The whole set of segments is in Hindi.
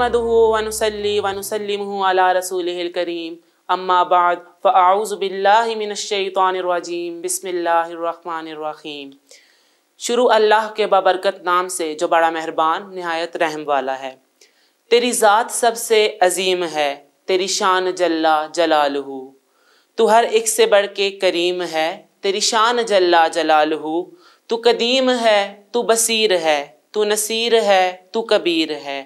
नहमदहू वनसली वनसलिम अला रसूल करीम अम्मा बाद फ़ाउज़बिल्लिमिनशैतानरजीम बिस्मिल्लाहिर्रहमानिर्रहीम शुरू अल्लाह के बाबरकत नाम से जो बड़ा मेहरबान नहायत रहम वाला है तेरी ज़ात सबसे अजीम है तेरी शान जल्ला जलालहू तू हर एक से बढ़ के करीम है तेरी शान जल्ला जलालहू तू कदीम है तू बसीर है तू नसीर है तू कबीर है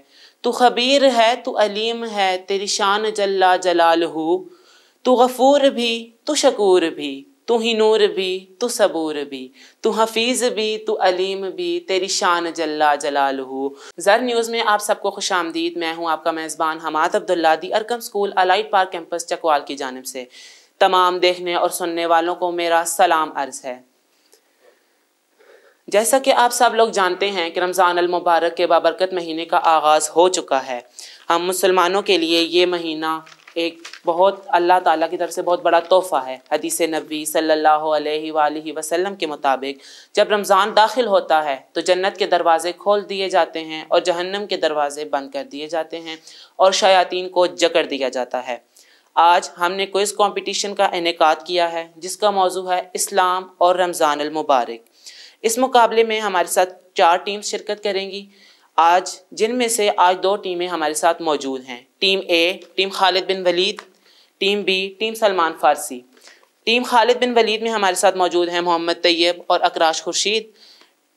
तू खबीर है, तू अलीम है, तेरी शान जल्ला जलालहू। तू गफूर भी, तू शकूर भी, तू ही नूर भी, तू सबूर भी। तू हफीज़ भी, तू अलीम भी, तेरी शान जल्ला जलालहू। जर न्यूज़ में आप सबको खुश आमदीद। मैं हूँ आपका मेज़बान हमाद अब्दुल्ला दी Arqam school elite park campus Chakwal की जानब से। तमाम देखने और सुनने वालों को मेरा सलाम अर्ज़ है। जैसा कि आप सब लोग जानते हैं कि रमज़ान अल मुबारक के बाबरकत महीने का आगाज़ हो चुका है। हम मुसलमानों के लिए ये महीना एक बहुत अल्लाह ताला की तरफ़ से बहुत बड़ा तोहफ़ा है। हदीस नबी सल्लल्लाहु अलैहि वसल्लम के मुताबिक जब रमज़ान दाखिल होता है तो जन्नत के दरवाज़े खोल दिए जाते हैं और जहन्नम के दरवाज़े बंद कर दिए जाते हैं और शयातीन को जकड़ दिया जाता है। आज हमने क्विज़ कंपटीशन का इनका किया है, जिसका मौजू है इस्लाम और रमज़ान मुबारक। इस मुकाबले में हमारे साथ चार टीम शिरकत करेंगी। आज जिनमें से आज दो टीमें हमारे साथ मौजूद हैं। Team A team Khalid bin Walid. Team B team Salman Farsi. Team Khalid bin Walid में हमारे साथ मौजूद हैं मोहम्मद तैयब और Akrash Khurshid.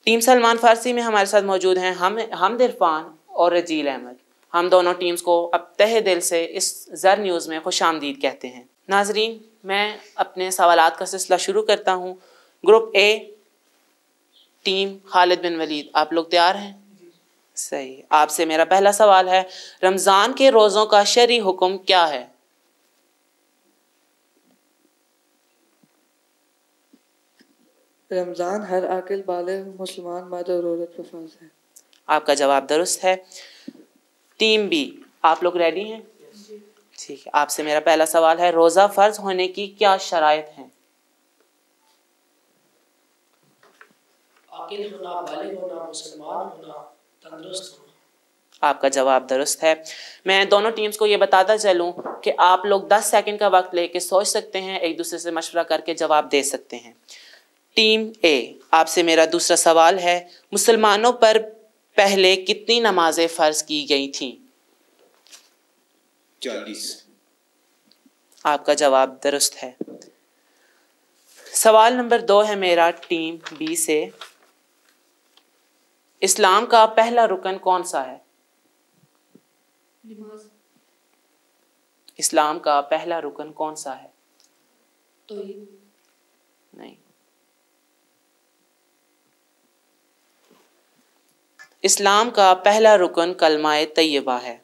Team Salman Farsi में हमारे साथ मौजूद हैं हम, हमद इरफान और रजील अहमद। हम दोनों टीम्स को अब तह दिल से इस ज़र न्यूज़ में खुश आमदीद कहते हैं। नाजरीन, मैं अपने सवाल का सिलसिला शुरू करता हूँ। Group A team Khalid bin Walid आप लोग तैयार हैं? सही। आपसे मेरा पहला सवाल है रमज़ान के रोज़ों का शरी हुक्म क्या है? रमज़ान हर आकिल बाले मुसलमान मर्द और औरत पर फ़र्ज़ है। आपका जवाब दुरुस्त है। टीम बी आप लोग रेडी हैं? ठीक है आपसे मेरा पहला सवाल है रोज़ा फ़र्ज़ होने की क्या शराइ हैं? आकिल होना बालिग होना मुसलमान होना तंदुरुस्त होना। आपका जवाब दुरुस्त है। मैं दोनों टीम्स को ये बताता चलूँ कि आप लोग 10 सेकंड का वक्त लेके सोच सकते हैं एक दूसरे से मशवरा करके जवाब दे सकते हैं। टीम ए आपसे मेरा दूसरा सवाल है मुसलमानों पर पहले कितनी नमाजें फ़र्ज़ की गई थी? चालीस। आपका जवाब दुरुस्त है। सवाल नंबर दो है मेरा टीम बी से। इस्लाम का पहला रुकन कौन सा है? इस्लाम का पहला रुकन कौन सा है? तो नहीं। इस्लाम का पहला रुकन कलमाए तय्यबा है।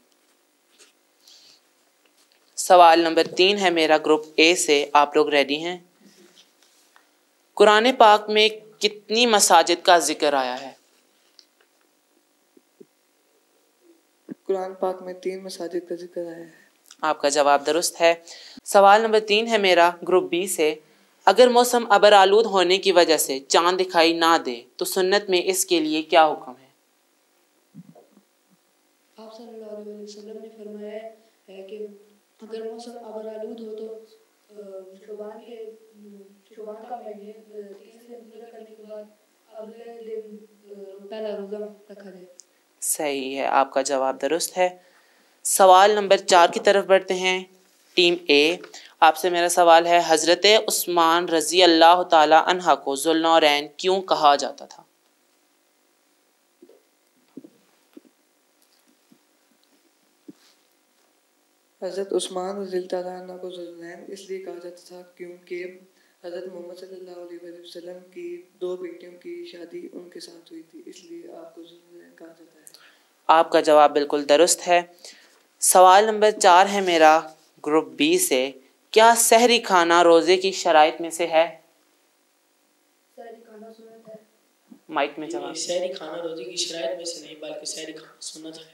सवाल नंबर तीन है मेरा ग्रुप ए से। आप लोग रेडी हैं? कुरान पाक में कितनी मसाजिद का ज़िक्र आया है? कुरान पाक में तीन मसाजिद का ज़िक्र आया है। आपका जवाब दुरुस्त है। सवाल नंबर तीन है मेरा ग्रुप बी से अगर मौसम अबर आलूद होने की वजह से चाँद दिखाई ना दे तो सुन्नत में इसके लिए क्या हुक्म है? आप सल्लल्लाहु अलैहि वसल्लम ने फरमाया है कि अगर मौसम अबर आलूद हो तो शुबान के शुबान का महीने तीस दिन पूरा करने के बाद अगले दिन पहला रोज़ा रखा जाए। सही है, आपका जवाब दुरुस्त है। सवाल नंबर चार की तरफ़ बढ़ते हैं। टीम ए, आपसे मेरा सवाल है, हज़रत उस्मान रज़ी अल्लाह तहा को जुल्नौरैन क्यों कहा जाता था? हज़रत उस्मान रज़ी को जुल्नैन इसलिए कहा जाता था क्योंकि हज़रत मोहम्मद सल्लल्लाहु अलैहि वसल्लम की दो बेटियों की शादी उनके साथ हुई थी, इसलिए आपको जुल्नैन कहा जाता है आपका जवाब बिल्कुल दुरुस्त है। सवाल नंबर चार है मेरा ग्रुप बी से क्या सहरी खाना रोज़े की शराइ में से है? माइक में जवाब। सहरी खाना रोज़े की शराइत में से नहीं बल्कि सहरी खाना सुन्नत है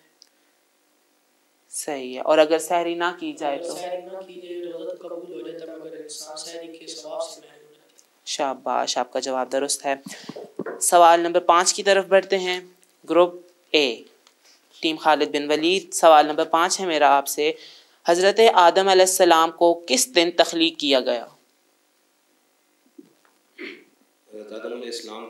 सही है और अगर सहरी ना की जाए तो? सहरी ना की जाए रोजा तो कबूल हो जाता मगर इंसान सहरी के सवाब से महरूम हो जाता है। शाबाश आपका जवाब दुरुस्त है। सवाल नंबर पाँच की तरफ़ बढ़ते हैं। Group A team Khalid bin Walid सवाल नंबर पाँच है मेरा आपसे। हज़रत आदम सलाम को किस दिन तख्लीक किया गया?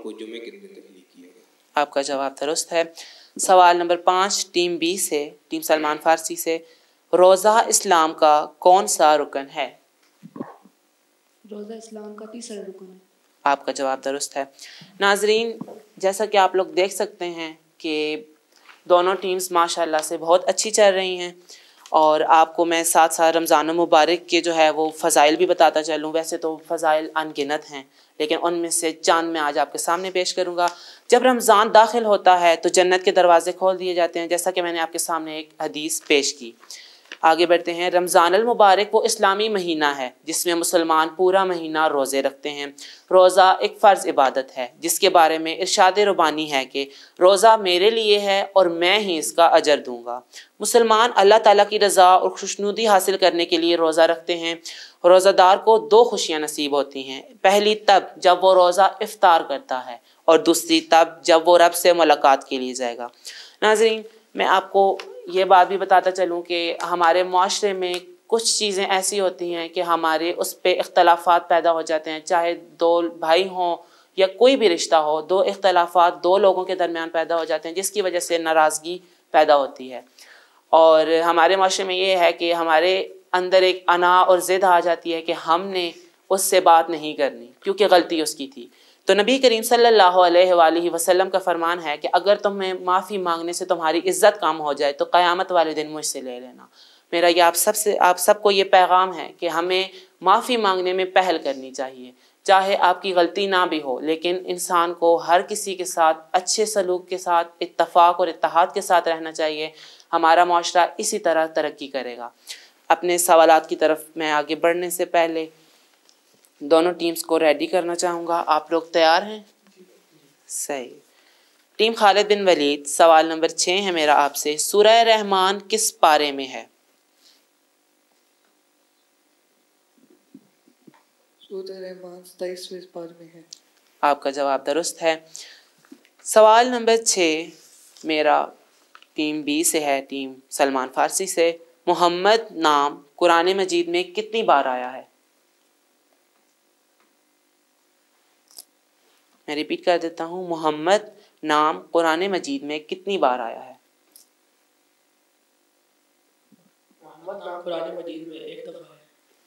को जुमे के दिन तख्लीक किया गया। आपका जवाब दुरुस्त है। सवाल नंबर पाँच टीम बी से टीम सलमान फारसी से रोज़ा इस्लाम का कौन सा रुकन है? रोज़ा इस्लाम का तीसरा रुकन है। आपका जवाब दुरुस्त है। नाजरीन जैसा कि आप लोग देख सकते हैं कि दोनों टीम्स माशाल्लाह से बहुत अच्छी चल रही हैं। और आपको मैं साथ साथ रमज़ान मुबारक के जो है वो फ़ज़ाइल भी बताता चलूँ। वैसे तो फ़ज़ाइल अनगिनत हैं, लेकिन उनमें से चाँद में आज आपके सामने पेश करूँगा। जब रमज़ान दाखिल होता है तो जन्नत के दरवाज़े खोल दिए जाते हैं, जैसा कि मैंने आपके सामने एक हदीस पेश की। आगे बढ़ते हैं। रमज़ान मुबारक वो इस्लामी महीना है, जिसमें मुसलमान पूरा महीना रोज़े रखते हैं। रोज़ा एक फ़र्ज़ इबादत है, जिसके बारे में इरशाद रुबानी है कि रोज़ा मेरे लिए है और मैं ही इसका अजर दूँगा। मुसलमान अल्लाह ताला की रज़ा और खुशनुदी हासिल करने के लिए रोज़ा रखते हैं। रोज़ादार को दो खुशियाँ नसीब होती हैं। पहली, तब जब वो रोज़ा इफ्तार करता है और दूसरी, तब जब वो रब से मुलाकात के लिए जाएगा। नाजरीन, मैं आपको ये बात भी बताता चलूँ कि हमारे माशरे में कुछ चीज़ें ऐसी होती हैं कि हमारे उस पर इख्तलाफात पैदा हो जाते हैं, चाहे दो भाई हों या कोई भी रिश्ता हो, दो इख्तलाफात दो लोगों के दरमियान पैदा हो जाते हैं, जिसकी वजह से नाराज़गी पैदा होती है। और हमारे माशरे में ये है कि हमारे अंदर एक अना और ज़िद आ जाती है कि हमने उससे बात नहीं करनी, क्योंकि गलती उसकी थी। तो नबी करीम सल्लल्लाहु अलैहि वसल्लम का फरमान है कि अगर तुम्हें माफ़ी मांगने से तुम्हारी इज़्ज़त कम हो जाए तो क़यामत वाले दिन मुझसे ले लेना। मेरा ये आप सबसे, आप सबको ये पैगाम है कि हमें माफ़ी मांगने में पहल करनी चाहिए। चाहे आपकी गलती ना भी हो, लेकिन इंसान को हर किसी के साथ, अच्छे सलूक के साथ, इत्तफाक और इत्तेहाद के साथ रहना चाहिए। हमारा माशरा इसी तरह तरक्की करेगा। अपने सवालात की तरफ़ मैं आगे बढ़ने से पहले दोनों टीम्स को रेडी करना चाहूँगा। आप लोग तैयार हैं? सही। टीम खालिद बिन वलीद सवाल नंबर छः है मेरा आपसे। सूरह रहमान किस पारे में है? में है। आपका जवाब दुरुस्त है। सवाल नंबर छः मेरा टीम बी से है टीम सलमान फारसी से। मोहम्मद नाम कुरान मजीद में कितनी बार आया है? मैं रिपीट कर देता हूँ मोहम्मद नाम कुरान मजीद में कितनी बार आया है?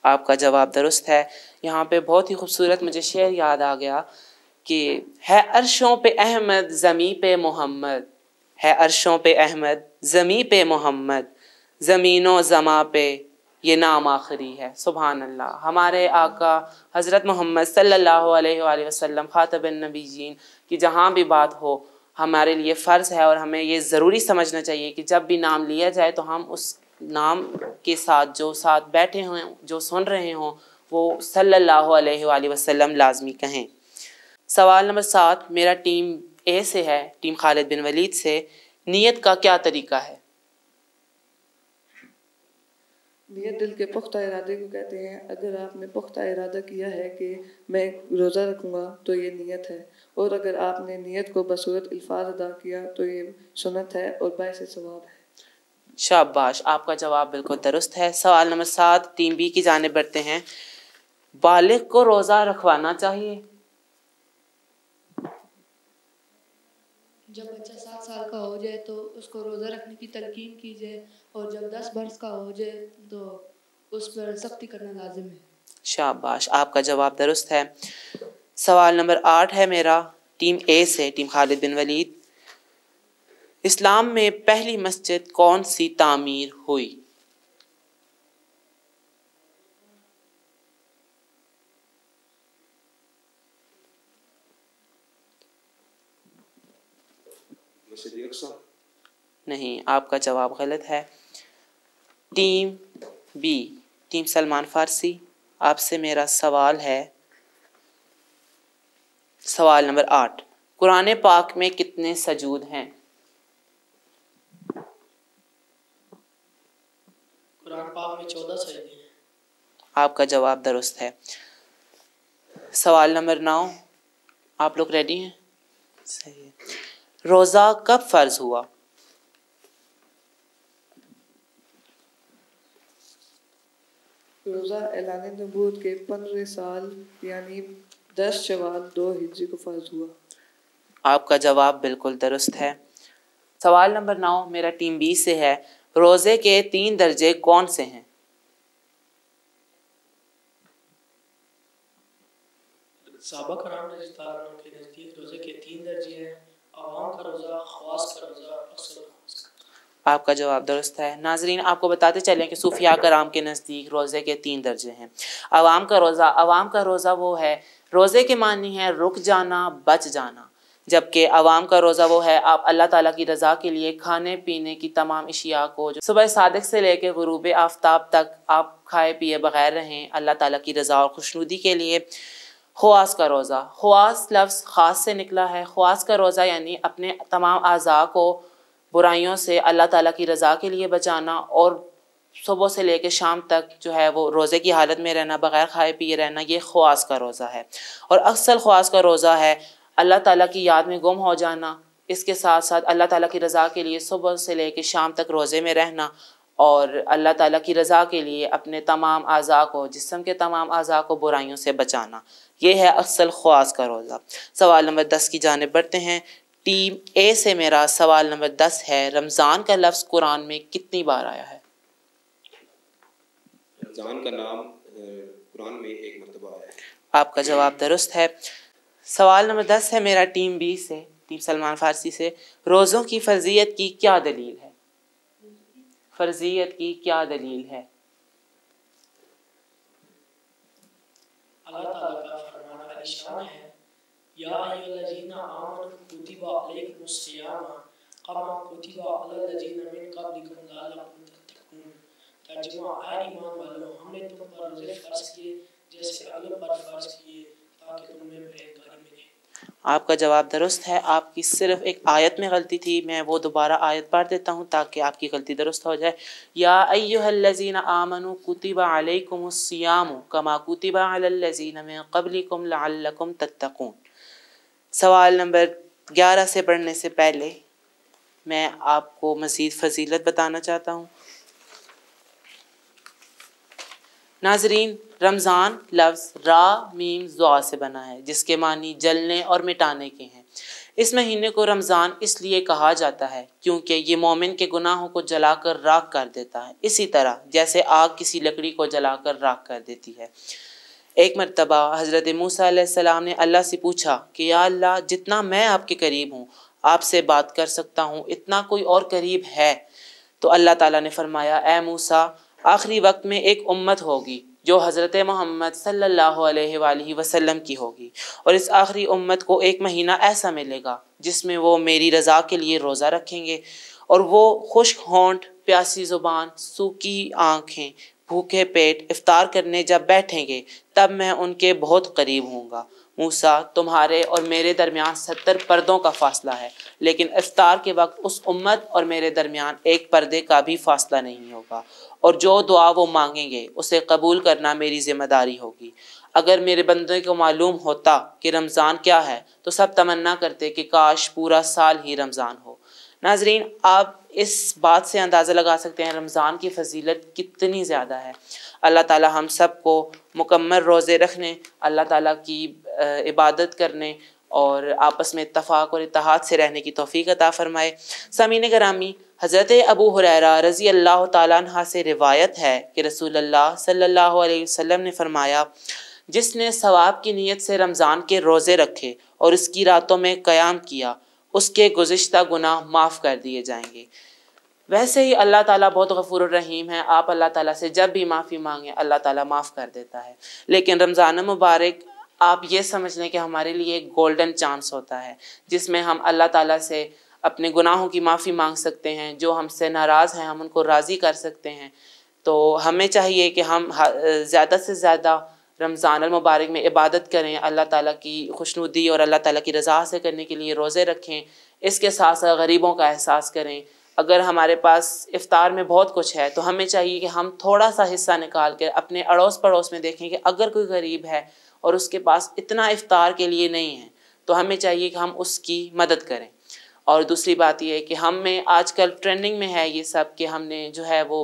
आपका जवाब दुरुस्त है। यहाँ पे बहुत ही खूबसूरत मुझे शेर याद आ गया कि है अरशों पे अहमद ज़मी पे मोहम्मद। है अरशों पे अहमद ज़मी पे मोहम्मद। ज़मीनों ज़मा पे ये नाम आखिरी है सुबहान अल्लाह हमारे आका हज़रत मोहम्मद सल्लल्लाहु अलैहि वसल्लम ख़ातब नबीजीन, की जहाँ भी बात हो, हमारे लिए फ़र्ज़ है और हमें ये ज़रूरी समझना चाहिए कि जब भी नाम लिया जाए तो हम उस नाम के साथ, जो साथ बैठे हों, जो सुन रहे हों, वो सल्लल्लाहु अलैहि वसल्लम लाजमी कहें। सवाल नंबर सात, मेरा टीम ए से है, टीम खालिद बिन वलीद से, नीयत का क्या तरीका है? नियत दिल के पुख्ता इरादे को कहते हैं अगर आपने पुख्ता इरादा किया है कि मैं रोज़ा रखूँगा तो ये नियत है। और अगर आपने नियत को बसूरत अल्फाज अदा किया तो ये सुनत है और बायस सवाब है। शाबाश आपका जवाब बिल्कुल दुरुस्त है। सवाल नंबर सात टीम बी की जाने बढ़ते हैं। बालिग को रोज़ा रखवाना चाहिए। जब बच्चा सात साल का हो जाए तो उसको रोज़ा रखने की तलकीन की जाए और जब दस बरस का हो जाए तो उस पर सख्ती करना लाजिम है। शाबाश आपका जवाब दुरुस्त है। सवाल नंबर आठ है मेरा टीम ए से टीम खालिद बिन वलीद। इस्लाम में पहली मस्जिद कौन सी तामीर हुई? नहीं आपका जवाब गलत है। Team B team Salman Farsi. आपसे मेरा सवाल है सवाल नंबर आठ। कुरान पाक में कितने सजूद हैं? कुरान पाक में चौदह सजदे हैं। आपका जवाब दुरुस्त है। सवाल नंबर नौ। आप लोग रेडी हैं? सही है। रोज़ा कब फ़र्ज़ हुआ? रोज़ा ऐलान नबूत के पंद्रह साल यानी दस शवाल दो हिज्री को फ़र्ज़ हुआ। आपका जवाब बिल्कुल दुरुस्त है। सवाल नंबर नौ मेरा टीम बी से है। रोज़े के तीन दर्जे कौन से हैं? साहबा कराम रज़ी के नज़दीक रोज़े के तीन दर्जे हैं। आवाम का रोज़ा ख़वास का रोज़ा अक्सर आपका जवाब दुरुस्त है। नाजरीन, आपको बताते चलें कि सूफिया कराम के नज़दीक रोज़े के तीन दर्जे हैं। आवाम का रोज़ा आवाम का रोज़ा वो है, रोज़े के मानी है रुक जाना, बच जाना। जबकि आवाम का रोज़ा वो है, आप अल्लाह ताला की रज़ा के लिए खाने, पीने की तमाम अशिया को जो सुबह सादक से लेकर गरूब आफ्ताब तक आप खाए, पिए बगैर रहें, अल्लाह ताला की रज़ा और खुशनुदी के लिए ख्वास का रोज़ा। ख्वास लफ्ज़ ख़ास से निकला है। ख्वास का रोज़ा यानी अपने तमाम अज़ा को बुराइयों से अल्लाह ताला की रज़ा के लिए बचाना और सुबह से लेकर शाम तक जो है वो रोज़े की हालत में रहना, बग़ैर खाए पिए रहना, ये ख्वास का रोज़ा है। और अक्सर ख्वास का रोज़ा है अल्लाह ताला की याद में गुम हो जाना, इसके साथ साथ अल्लाह ताला की रज़ा के लिए सुबह से लेकर शाम तक रोज़े में रहना और अल्लाह ताला की रज़ा के लिए अपने तमाम अज़ा को, जिसम के तमाम अज़ा को बुराइयों से बचाना, ये है असल ख्वास का रोज़ा। सवाल नंबर दस की जानब बढ़ते हैं टीम ए से मेरा सवाल नंबर दस है रमज़ान का लफ्ज़ कुरान में कितनी बार आया है? रमज़ान का नाम कुरान में एक मरतबा आया है। आपका जवाब दुरुस्त है। सवाल नंबर दस है मेरा टीम बी से टीम सलमान फारसी से। रोज़ों की फर्जियत की क्या दलील है? फर्जियत की क्या दलील है? अल्लाह ताला का फरमान अलीशान तुम पर रोज़े फ़र्ज़ किए, जैसे अल्लाह पर फ़र्ज़ किए, ताकि तुम्हें परहेज़गारी मिले। आपका जवाब दुरुस्त है, आपकी सिर्फ़ एक आयत में गलती थी, मैं वो दोबारा आयत पढ़ देता हूँ, ताकि आपकी गलती दुरुस्त हो जाए। या अय्युहल्लज़ीना आमनु कुतिबा अलैकुमुस्सियाम कमा कुतिबा अलल्लज़ीना मिन क़ब्लिकुम लअल्लकुम तत्तकून। सवाल नंबर ग्यारह से पढ़ने से पहले मैं आपको मज़ीद फजीलत बताना चाहता हूँ। नाजरीन, रमज़ान लफ्ज़ रा, मीम, जुआ से बना है, जिसके मानी जलने और मिटाने के हैं। इस महीने को रमज़ान इसलिए कहा जाता है क्योंकि ये मोमिन के गुनाहों को जलाकर राख कर देता है। इसी तरह, जैसे आग किसी लकड़ी को जलाकर राख कर देती है। एक मरतबा हज़रत मूसा अलैहिस्सलाम ने अल्लाह से पूछा कि या अल्लाह, जितना मैं आपके करीब हूँ, आपसे बात कर सकता हूँ, इतना कोई और करीब है? तो अल्लाह ताला ने फरमाया, ए मूसा, आखिरी वक्त में एक उम्मत होगी, जो हज़रत मोहम्मद सल्लल्लाहु अलैहि वसल्लम की होगी, और इस आखिरी उम्मत को एक महीना ऐसा मिलेगा, जिसमें वो मेरी रज़ा के लिए रोज़ा रखेंगे, और वो खुश्क होंठ, प्यासी ज़ुबान, सूखी आँखें भूखे पेट इफ्तार करने जब बैठेंगे, तब मैं उनके बहुत करीब हूँगा मूसा, तुम्हारे और मेरे दरमियान सत्तर पर्दों का फासला है, लेकिन इफ्तार के वक्त उस उम्मत और मेरे दरमियान एक पर्दे का भी फासला नहीं होगा। और जो दुआ वो मांगेंगे, उसे कबूल करना मेरी ज़िम्मेदारी होगी। अगर मेरे बंदे को मालूम होता कि रमज़ान क्या है तो सब तमन्ना करते कि काश पूरा साल ही रमज़ान हो। नाजरीन आप इस बात से अंदाज़ा लगा सकते हैं रमज़ान की फजीलत कितनी ज़्यादा है। अल्लाह ताला हम सबको मुकम्मल रोज़े रखने, अल्लाह ताला की इबादत करने और आपस में इतफ़ाक़ और इतिहाद से रहने की तोफ़ी अता फ़रमाए। समीन करामी, हज़रत अबू हुरैरा रज़ी अल्लाह तहा से रिवायत है कि रसूल अल्लाह सल्लल्लाहु अलैहि वसल्लम ने फरमाया, जिसने सवाब की नीयत से रमज़ान के रोज़े रखे और इसकी रातों में क़याम किया उसके गुज्त गुनाह माफ़ कर दिए जाएँगे। वैसे ही अल्लाह ताला बहुत गफूर रहीम है। आप अल्लाह ताला से जब भी माफ़ी मांगे, अल्लाह ताला माफ़ कर देता है। लेकिन रमज़ान मुबारक, आप ये समझ लें कि हमारे लिए एक गोल्डन चांस होता है, जिसमें हम अल्लाह ताला से अपने गुनाहों की माफ़ी मांग सकते हैं, जो हमसे नाराज़ हैं, हम उनको राज़ी कर सकते हैं। तो हमें चाहिए कि हम ज़्यादा से ज़्यादा रमज़ान मुबारक में इबादत करें, अल्लाह ताला की खुशनुदी और अल्लाह ताला की रज़ा से करने के लिए रोज़े रखें, इसके साथ साथ गरीबों का एहसास करें। अगर हमारे पास इफ़ार में बहुत कुछ है तो हमें चाहिए कि हम थोड़ा सा हिस्सा निकाल कर अपने अड़ोस पड़ोस में देखें कि अगर कोई गरीब है और उसके पास इतना इफ़ार के लिए नहीं है तो हमें चाहिए कि हम उसकी मदद करें। और दूसरी बात यह है कि हम में आजकल ट्रेंडिंग में है ये सब कि हमने जो है वो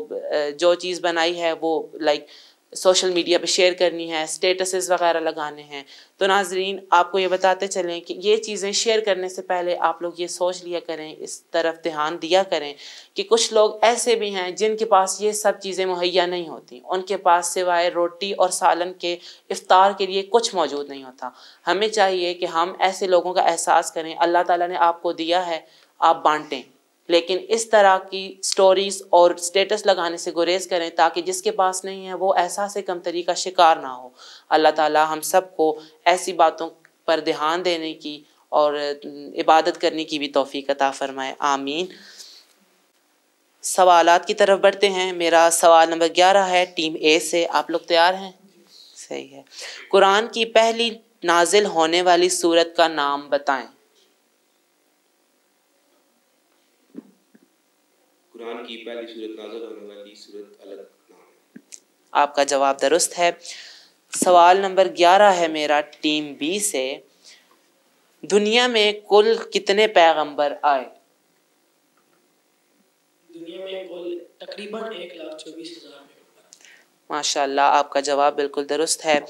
जो चीज़ बनाई है वो लाइक सोशल मीडिया पे शेयर करनी है स्टेटसेस वगैरह लगाने हैं। तो नाजरीन, आपको ये बताते चलें कि ये चीज़ें शेयर करने से पहले आप लोग ये सोच लिया करें, इस तरफ़ ध्यान दिया करें कि कुछ लोग ऐसे भी हैं जिनके पास ये सब चीज़ें मुहैया नहीं होती। उनके पास सिवाय रोटी और सालन के इफ़ार के लिए कुछ मौजूद नहीं होता। हमें चाहिए कि हम ऐसे लोगों का एहसास करें। अल्लाह ताला ने आपको दिया है, आप बांटें। लेकिन इस तरह की स्टोरीज और स्टेटस लगाने से गुरेज करें ताकि जिसके पास नहीं है, वो एहसास कमतरी का शिकार ना हो। अल्लाह ताला हम सबको ऐसी बातों पर ध्यान देने की और इबादत करने की भी तोफ़ी अता फ़रमाए। आमीन। सवालात की तरफ़ बढ़ते हैं। मेरा सवाल नंबर ग्यारह है, टीम ए से आप लोग तैयार हैं? सही है। कुरान की पहली नाजिल होने वाली सूरत का नाम बताएँ। कुरान की पहली सूरत नाज़िल होने वाली सूरत अलग नाम आपका जवाब दुरुस्त है। सवाल नंबर ग्यारह है मेरा टीम बी से। दुनिया में कुल कितने पैगंबर आए? दुनिया में कुल तकरीबन एक लाख चौबीस हज़ार माशाल्लाह आपका जवाब बिल्कुल दुरुस्त है।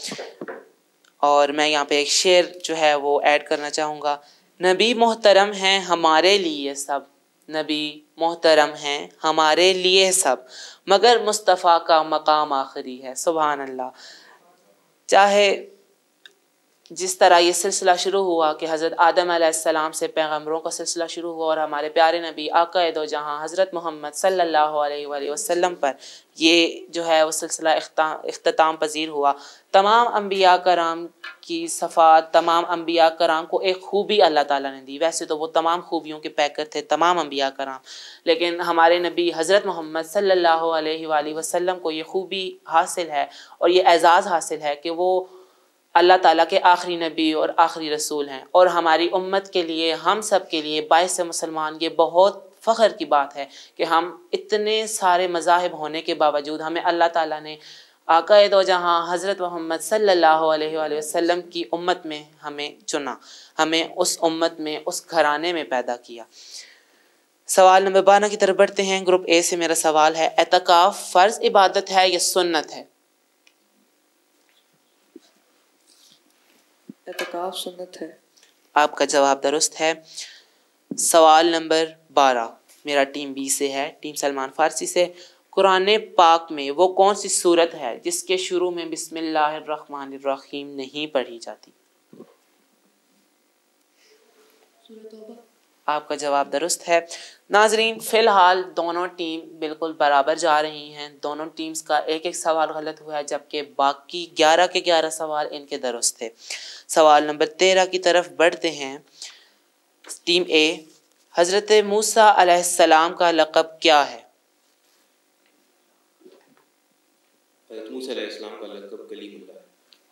और मैं यहाँ पे एक शेर जो है वो ऐड करना चाहूँगा। नबी मोहतरम हैं हमारे लिए सब। नबी मोहतरम हैं, हमारे लिए सब। मगर मुस्तफ़ा का मकाम आखिरी है सुबहान अल्लाह चाहे जिस तरह ये सिलसिला शुरू हुआ कि हज़रत आदम आसमाम से पैगम्बरों का सिलसिला शुरू हुआ और हमारे प्यारे नबी आका दो जहाँ हज़रत मोहम्मद सल्ला वसल्लम पर ये जो है वो सिलसिला अख्ताम पजीर हुआ। तमाम अम्बिया कराम की सफ़ात, तमाम अम्बिया कराम को एक खूबी अल्लाह ताला ने दी। वैसे तो वो तमाम खूबियों के पैकर थे, तमाम अम्बिया कराम। लेकिन हमारे नबी हज़रत मोहम्मद अलैहि वसल्लम को ये खूबी हासिल है और ये एज़ाज़ हासिल है कि वो अल्लाह ताला के आखिरी नबी और आखिरी रसूल हैं। और हमारी उम्मत के लिए, हम सब के लिए, बायस मुसलमान, ये बहुत फ़ख्र की बात है कि हम इतने सारे मज़ाहब होने के बावजूद हमें अल्लाह ताला ने आका दो जहाँ हज़रत मोहम्मद सल्लल्लाहु अलैहि वसल्लम की उम्मत में हमें चुना, हमें उस उम्मत में, उस घराने में पैदा किया। सवाल नंबर बारह की तरफ़ बढ़ते हैं। ग्रुप ए से मेरा सवाल है, एतकाफ़ फ़र्ज़ इबादत है या सुन्नत है? एतकाफ सुन्नत है। आपका जवाब दुरुस्त है। सवाल नंबर बारह। मेरा टीम बी से है टीम सलमान फारसी से। कुरान पाक में वो कौन सी सूरत है जिसके शुरू में बिस्मिल्लाहिर्रहमानिर्रहीम नहीं पढ़ी जाती? आपका जवाब दुरुस्त है। नाजरीन फ़िलहाल दोनों टीम बिल्कुल बराबर जा रही हैं। दोनों टीम्स का एक एक सवाल गलत हुआ है जबकि बाकी ग्यारह के ग्यारह सवाल इनके दुरुस्त थे। सवाल नंबर तेरह की तरफ़ बढ़ते हैं। टीम ए हज़रत मूसा अलैहिस्सलाम का लक़ब क्या है?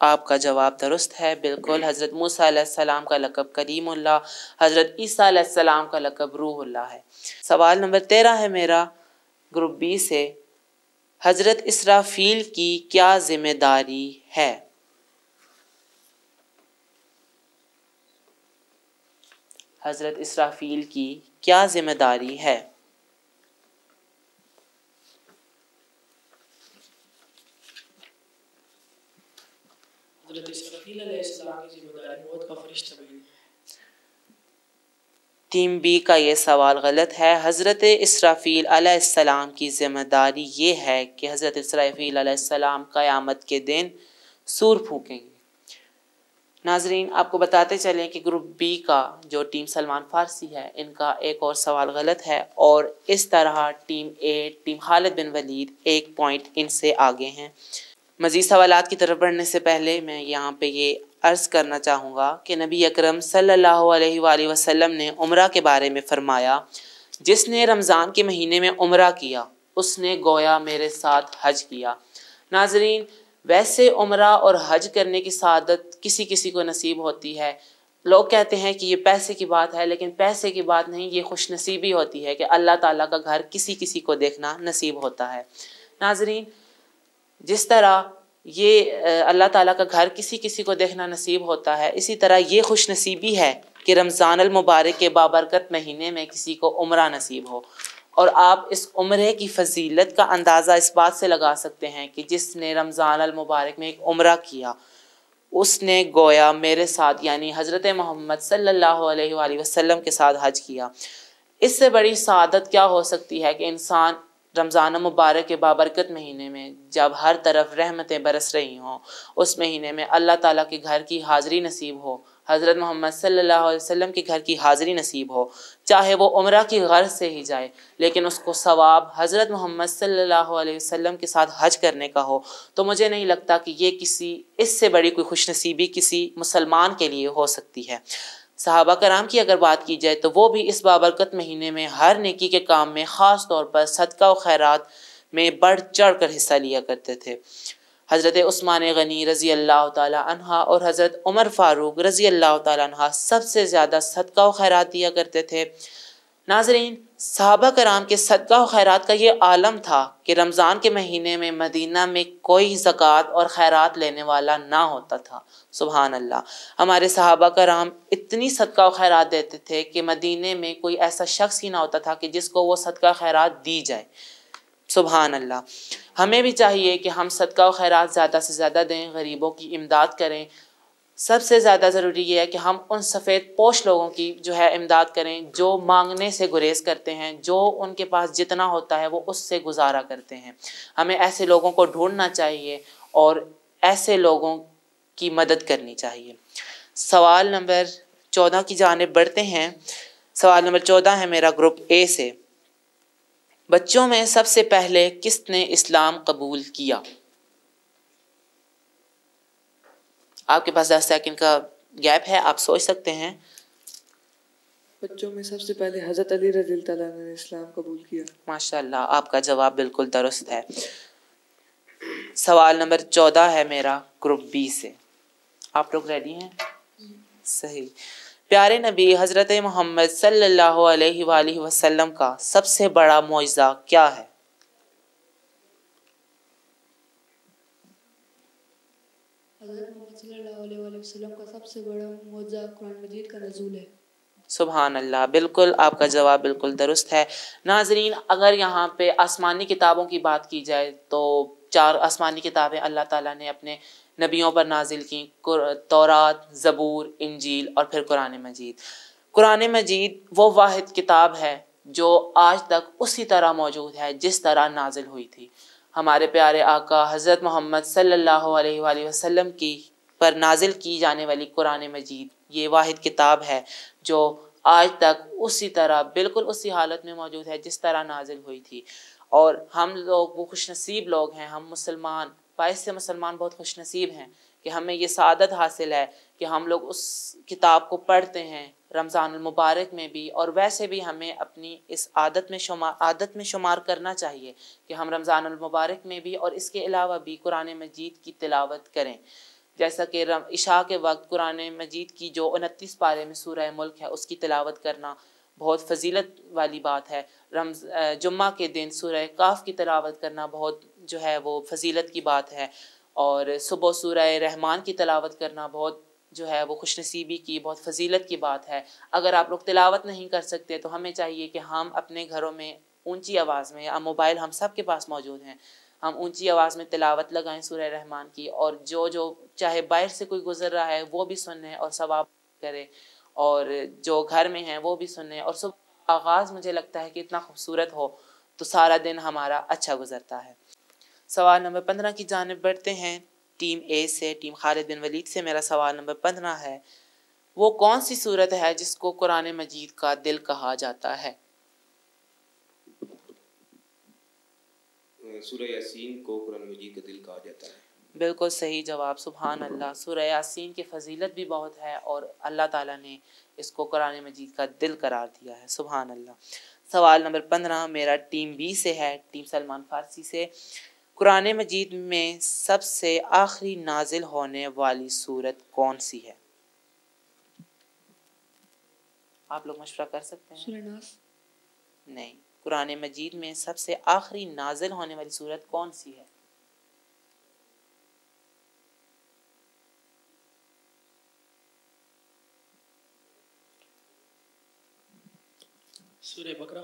आपका जवाब दुरुस्त है बिल्कुल। हज़रत मूसा अलैहिस्सलाम का लक़ब करीमुल्ला हज़रत ईसा अलैहिस्सलाम का लक़ब रूहुल्ला है। सवाल नंबर तेरह है मेरा, ग्रुप बी से, हज़रत इसराफील की क्या ज़िम्मेदारी है? हज़रत इसराफील की क्या ज़िम्मेदारी है? टीम बी का ये सवाल गलत है। हज़रत इसराफील अलैहिस्सलाम की ज़िम्मेदारी ये है कि हज़रत इसराफील क़यामत के दिन सूर फूकेंगे। नाजरीन, आपको बताते चलें कि ग्रुप बी का जो टीम सलमान फारसी है, इनका एक और सवाल गलत है और इस तरह team A, team Khalid bin Walid एक पॉइंट इनसे आगे हैं। मज़ीद सवाल की तरफ़ बढ़ने से पहले मैं यहाँ पे ये अर्ज़ करना चाहूँगा कि नबी अकरम सल्लल्लाहु अलैहि वसल्लम ने उम्र के बारे में फ़रमाया, जिसने रमज़ान के महीने में उम्र किया, उसने गोया मेरे साथ हज किया। नाजरीन, वैसे उम्र और हज करने की सादत किसी किसी को नसीब होती है। लोग कहते हैं कि ये पैसे की बात है, लेकिन पैसे की बात नहीं, ये खुश नसीबी होती है कि अल्लाह ताला का घर किसी किसी को देखना नसीब होता है। नाजरीन, जिस तरह ये अल्लाह ताला का घर किसी किसी को देखना नसीब होता है। इसी तरह ये खुश नसीबी है कि रमज़ान मुबारक के बाबरकत महीने में किसी को उम्र नसीब हो। और आप इस उम्र की फ़जीलत का अंदाज़ा इस बात से लगा सकते हैं कि जिसने रमज़ान मुबारक में एक उम्र किया, उसने गोया मेरे साथ, यानी हज़रत मोहम्मद सल्लल्लाहु अलैहि वसल्लम के साथ हज किया। इससे बड़ी सादत क्या हो सकती है कि इंसान रमज़ान मुबारक के बाबरकत महीने में जब हर तरफ़ रहमतें बरस रही हों, उस महीने में अल्लाह ताला के घर की हाज़री नसीब हो, हज़रत मोहम्मद सल्लल्लाहु अलैहि वसल्लम के घर की हाज़री नसीब हो, चाहे वो उम्र की गर्ज से ही जाए, लेकिन उसको सवाब हज़रत मोहम्मद सल्लल्लाहु अलैहि वसल्लम के साथ हज करने का हो तो मुझे नहीं लगता कि ये किसी, इससे बड़ी कोई खुशनसीबी किसी मुसलमान के लिए हो सकती है। सहाबा कराम की अगर बात की जाए तो वो भी इस बाबरकत महीने में हर नेकी के काम में ख़ास तौर पर सदका व खैरात में बढ़ चढ़ कर हिस्सा लिया करते थे। हज़रत उस्मान गनी रज़ी अल्लाह तहा और हज़रत उमर फ़ारूक रज़ी अल्लाह तहा सबसे ज़्यादा सदका व खैरात दिया करते थे। नाजरीन, सहाबा कराम के सदका खैरात का ये आलम था कि रमज़ान के महीने में मदीना में कोई ज़क़़त और खैरात लेने वाला ना होता था। सुबहान अल्लाह हमारे सहाबा कराम इतनी सदका खैरात देते थे कि मदीने में कोई ऐसा शख्स ही ना होता था कि जिसको वो सदका खैरात दी जाए। सुबहान अल्लाह हमें भी चाहिए कि हम सदका खैरात ज़्यादा से ज़्यादा दें, गरीबों की इमदाद करें सबसे ज़्यादा ज़रूरी ये है कि हम उन सफ़ेद पोश लोगों की जो है इमदाद करें, जो मांगने से गुरेज करते हैं, जो उनके पास जितना होता है वो उससे गुजारा करते हैं। हमें ऐसे लोगों को ढूंढना चाहिए और ऐसे लोगों की मदद करनी चाहिए। सवाल नंबर चौदह की जानब बढ़ते हैं। सवाल नंबर चौदह है मेरा ग्रुप ए से। बच्चों में सबसे पहले किसने इस्लाम कबूल किया? आपके पास दस सेकंड का गैप है आप सोच सकते हैं। बच्चों में सबसे पहले हज़रत अली रज़ी ने इस्लाम कबूल किया। माशाल्लाह आपका जवाब बिल्कुल दुरुस्त है। सवाल नंबर चौदह है मेरा ग्रुप बी से। आप लोग रेडी हैं? सही। प्यारे नबी हज़रत मोहम्मद सल्लल्लाहु अलैहि वसल्लम का सबसे बड़ा मुआजा क्या है? सुबहान अल्लाह बिल्कुल आपका जवाब बिल्कुल दुरुस्त है। नाजरीन, अगर यहाँ पे आसमानी किताबों की बात की जाए तो चार आसमानी किताबें अल्लाह ताला ने अपने नबियों पर नाजिल की तौरात, ज़बूर, इंजील और फिर कुरान मजीद। कुरान मजीद वो वाद किताब है जो आज तक उसी तरह मौजूद है जिस तरह नाजिल हुई थी। हमारे प्यारे आका हज़रत मोहम्मद सल्लल्लाहु अलैहि वसल्लम की पर नाजिल की जाने वाली कुरान मजीद, ये वाद किताब है, जो आज तक उसी तरह, बिल्कुल उसी हालत में मौजूद है, जिस तरह नाजिल हुई थी। और हम लोग, वो खुश नसीब लोग हैं, हम मुसलमान बाईस से मुसलमान बहुत खुश नसीब हैं कि हमें ये सादत हासिल है कि हम लोग उस किताब को पढ़ते हैं रमज़ान मुबारक में भी, और वैसे भी हमें अपनी इस आदत में शुमार आदत में शुमार करना चाहिए कि हम रमज़ान मुबारक में भी और इसके अलावा भी कुरान मजीद की तिलावत करें। जैसा कि इशा के वक्त कुरान मजीद की जो उनतीस पारे में सूरह मुल्क है, उसकी तिलावत करना बहुत फजीलत वाली बात है। रमज जुम्मा के दिन सूरह काफ की तलावत करना बहुत जो है वो फजीलत की बात है। और सुबह सूरह रहमान की तलावत करना बहुत जो है वो खुशनसीबी की, बहुत फजीलत की बात है। अगर आप लोग तिलावत नहीं कर सकते तो हमें चाहिए कि हम अपने घरों में ऊँची आवाज़ में या मोबाइल हम सब के पास मौजूद हैं। हम ऊँची आवाज़ में तिलावत लगाएँ सूर्य रहमान की और जो जो चाहे बाहर से कोई गुजर रहा है, वो भी सुने और सवाब करे और जो घर में हैं, वो भी सुने और सुबह आगाज़ मुझे लगता है कि इतना खूबसूरत हो तो सारा दिन हमारा अच्छा गुजरता है। सवाल नंबर पंद्रह की जानब बढ़ते हैं। टीम ए से, टीम खालिद बिन वलीद से मेरा सवाल नंबर पंद्रह है। वो कौन सी सूरत है जिसको कुरान मजीद का दिल कहा जाता है? सूरह यासीन को कुरान मजीद का दिल कहा जाता है। बिल्कुल सही जवाब सुबहान अल्लाह सूर्य यासीन की फजीलत भी बहुत है और अल्लाह ताला ने इसको कुरान मजीद का दिल करार दिया है। सुबहान अल्लाह सवाल नंबर पंद्रह मेरा टीम बी से है टीम सलमान फारसी से। कुरान मजीद में सबसे आखिरी नाजिल होने वाली सूरत कौन सी है? आप लोग मशवरा कर सकते हैं? नहीं। कुरान मजीद में सबसे आखिरी नाजिल होने वाली सूरत कौन सी है? सूर्य बकरा।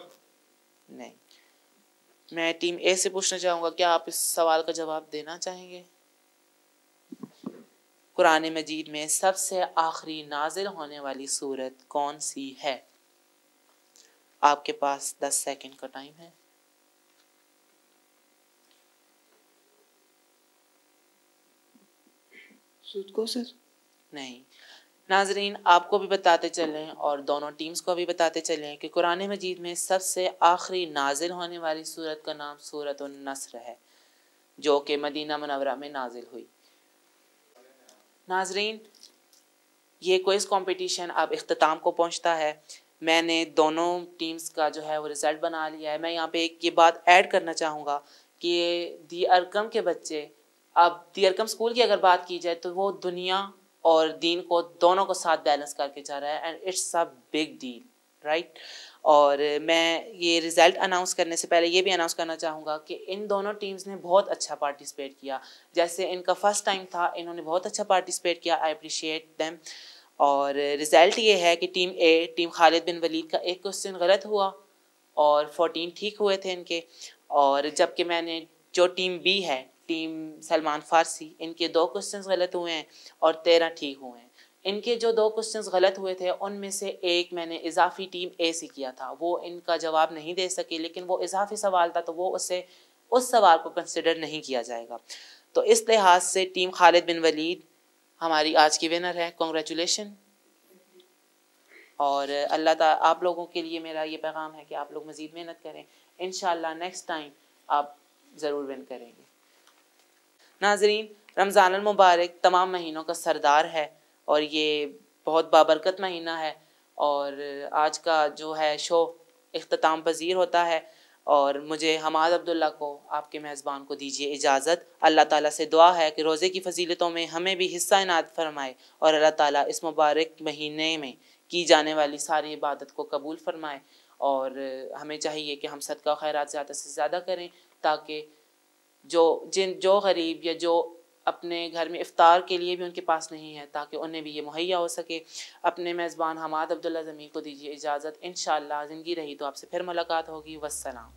नहीं। मैं टीम ए से पूछना चाहूँगा क्या आप इस सवाल का जवाब देना चाहेंगे? कुरान मजीद में सबसे आखिरी नाजिल होने वाली सूरत कौन सी है? आपके पास दस सेकंड का टाइम है। को सर नहीं। नाजरीन आपको भी बताते चलें और दोनों टीम्स को भी बताते चलें कि कुरान मजीद में सबसे आखिरी नाजिल होने वाली सूरत का नाम सूरत नसर है जो कि मदीना मनवरा में नाजिल हुई। नाजरीन ये क्विज़ कंपटीशन अब अख्ताम को पहुँचता है। मैंने दोनों टीम्स का जो है वो रिज़ल्ट बना लिया है। मैं यहाँ पे एक ये बात ऐड करना चाहूँगा कि दी अरकम के बच्चे, अब दी अरकम स्कूल की अगर बात की जाए तो वो दुनिया और दीन को दोनों को साथ बैलेंस करके जा रहा है and it's a big deal right और मैं ये रिज़ल्ट अनाउंस करने से पहले ये भी अनाउंस करना चाहूँगा कि इन दोनों टीम्स ने बहुत अच्छा पार्टिसिपेट किया। जैसे इनका फ़र्स्ट टाइम था, इन्होंने बहुत अच्छा पार्टिसिपेट किया। आई अप्रिशिएट दैम और रिज़ल्ट ये है कि team A team Khalid bin Walid का एक क्वेश्चन गलत हुआ और फोर्टीन ठीक हुए थे इनके। और जबकि मैंने जो टीम बी है टीम सलमान फारसी, इनके दो क्वेश्चन गलत हुए हैं और तेरह ठीक हुए हैं। इनके जो दो क्वेश्चंस गलत हुए थे, उनमें से एक मैंने इजाफी टीम ए से किया था। वो इनका जवाब नहीं दे सके, लेकिन वो इजाफी सवाल था तो वो उससे उस सवाल को कंसिडर नहीं किया जाएगा। तो इस लिहाज से टीम खालिद बिन वलीद हमारी आज की विनर है कॉन्ग्रेचुलेशन और अल्लाह ता, आप लोगों के लिए मेरा ये पैगाम है कि आप लोग मज़ीद मेहनत करें। इन नेक्स्ट टाइम आप ज़रूर विन करेंगे। नाजरीन, रमज़ान मुबारक तमाम महीनों का सरदार है और ये बहुत बाबरकत महीना है। और आज का जो है शो अख्ताम पजीर होता है और मुझे हमाद अब्दुल्ला को, आपके मेज़बान को दीजिए इजाज़त। अल्लाह ताला से दुआ है कि रोज़े की फजीलतों में हमें भी हिस्सा इनात फरमाए और अल्लाह ताला इस मुबारक महीने में की जाने वाली सारी इबादत को कबूल फरमाए और हमें चाहिए कि हम सदका खैरात ज़्यादा से ज़्यादा करें ताकि जो जिन, जो गरीब या जो अपने घर में इफ़ार के लिए भी उनके पास नहीं है, ताकि उन्हें भी ये मुहैया हो सके। अपने मेज़बान हमाद अब्दुल्ला ज़मीर को दीजिए इजाज़त। इन ज़िंदगी रही तो आपसे फिर मुलाकात होगी। वसलाम